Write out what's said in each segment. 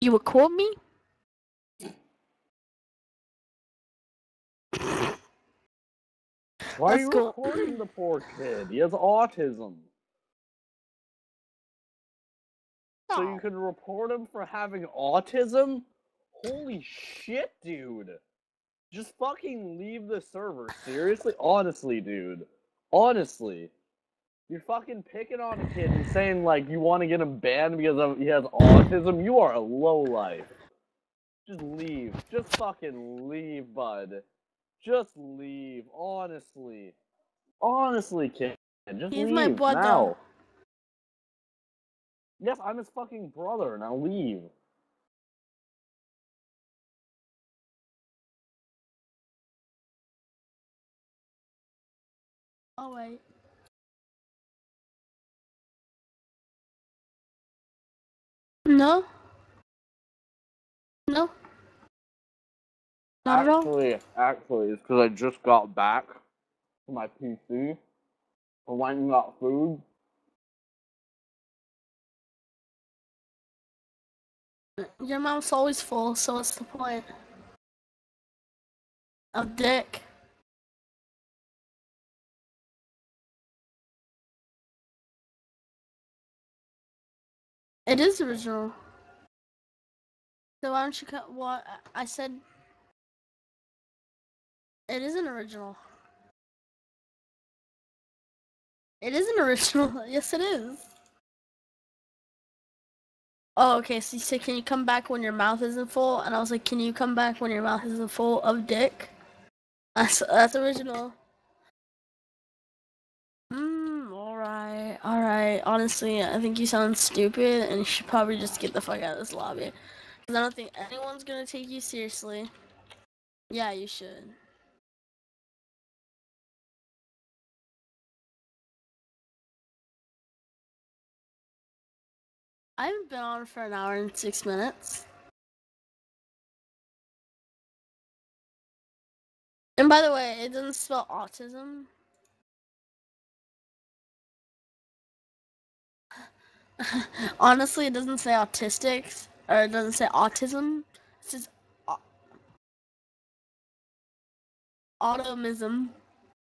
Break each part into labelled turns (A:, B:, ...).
A: You record me?
B: Why are
A: Let's
B: you
A: go.
B: recording the poor kid? He has autism. So you can report him for having autism? Holy shit, dude. Just fucking leave the server. Seriously? Honestly, dude. Honestly. You're fucking picking on a kid and saying, like, you want to get him banned because of, he has autism? You are a low life. Just leave. Just fucking leave, bud. Just leave. Honestly. Honestly, kid. Just
A: He's
B: leave
A: my brother.
B: now. Yes, I'm his fucking brother. Now leave.
A: Oh wait. No. No. Not at all.
B: Actually, actually, it's because I just got back to my PC. I went and got food.
A: Your mouth's always full, so what's the point? Of dick. It is original. So why don't you cut what I said? It isn't original. It isn't original. yes, it is. Oh, okay. So you said, can you come back when your mouth isn't full? And I was like, can you come back when your mouth isn't full of dick? That's that's original. Hmm. All right. All right. Honestly, I think you sound stupid, and you should probably just get the fuck out of this lobby. Cause I don't think anyone's gonna take you seriously. Yeah, you should. I haven't been on for an hour and six minutes. And by the way, it doesn't spell autism. Honestly, it doesn't say autistics or it doesn't say autism. It says au- automism.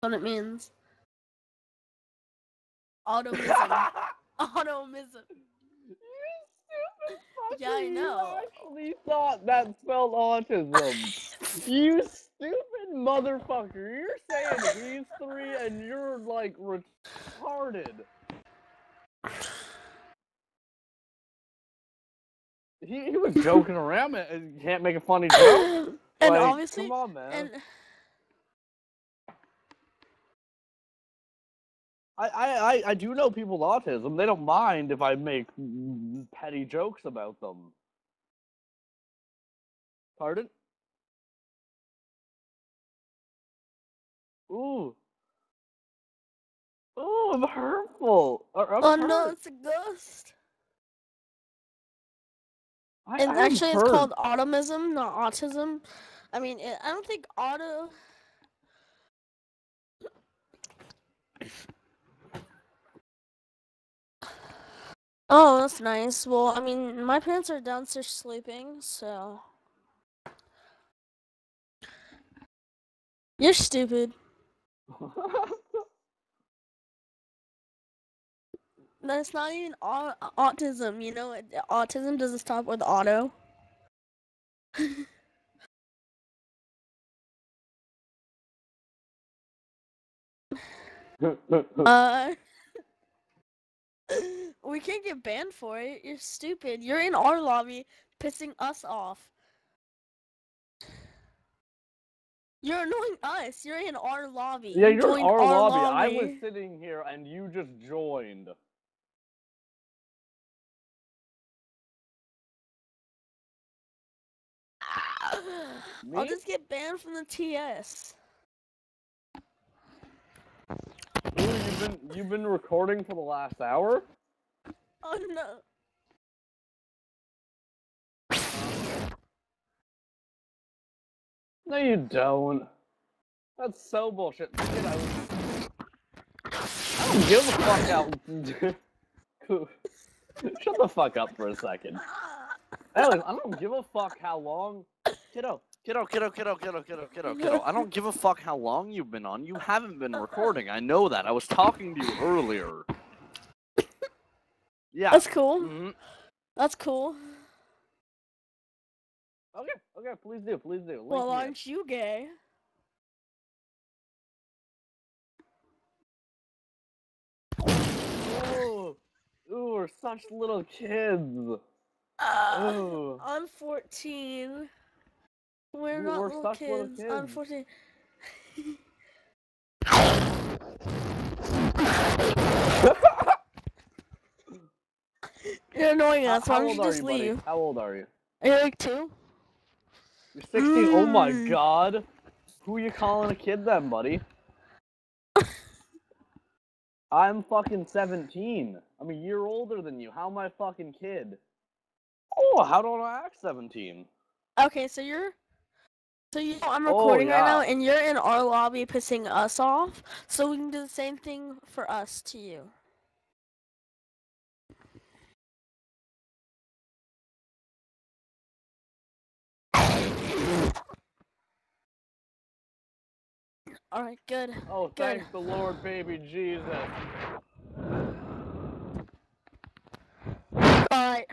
A: What it means. Automism. Automism. Yeah, I know.
B: You actually thought that spelled autism. you stupid motherfucker. You're saying these three and you're like retarded. He, he was joking around and you can't make a funny joke.
A: and
B: Like,
A: obviously,
B: come on, man.
A: and
B: I, I, I, I do know people with autism. They don't mind if I make petty jokes about them. Pardon? Ooh. Ooh, I'm hurtful. I'm
A: oh no, it's a ghost.
B: I,
A: And
B: I'm
A: actually, it's called automism, not autism. I mean, it, I don't think auto. Oh, that's nice. Well, I mean, my parents are downstairs sleeping, so. You're stupid. That's not even au- autism, you know? Autism doesn't stop with auto. Uh, we can't get banned for it. You're stupid. You're in our lobby, pissing us off. You're annoying us. You're in our lobby.
B: yeah,
A: You
B: you're in
A: joined
B: our, lobby. I was sitting here and you just joined.
A: I'll just get banned from the TS.
B: Ooh, you've been you've been recording for the last hour?
A: Oh no.
B: No, you don't. That's so bullshit. Shit, I. Don't give a fuck out. Shut the fuck up for a second. Anyways, I don't give a fuck how long, kiddo.
C: Kiddo, kiddo, kiddo, kiddo, kiddo, kiddo, kiddo. I don't give a fuck how long you've been on. You haven't been recording. I know that. I was talking to you earlier. Yeah.
A: That's cool.
C: mhm.
A: That's cool.
B: Okay, okay, please do, please do. Link
A: Well, aren't you gay?
B: Ooh, ooh, we're such little kids.
A: Uh,
B: Ooh.
A: I'm 14. We're not
B: we're
A: little,
B: such little
A: kids. I'm
B: kids.
A: 14. You're annoying us. Why don't you just
B: you, buddy?
A: leave?
B: How old are you?
A: Are you like two?
B: You're 16. Oh my
A: Mm.
B: god. Who you calling a kid then, buddy? I'm fucking 17. I'm a year older than you. How am I a fucking kid?
C: Oh, how don't I act 17?
A: Okay, so you're. So you know I'm
B: Oh,
A: recording right now, and you're in our lobby pissing us off. So we can do the same thing for us to you. All right, good.
B: Oh,
A: Good.
B: thank the Lord, baby Jesus.
A: All right.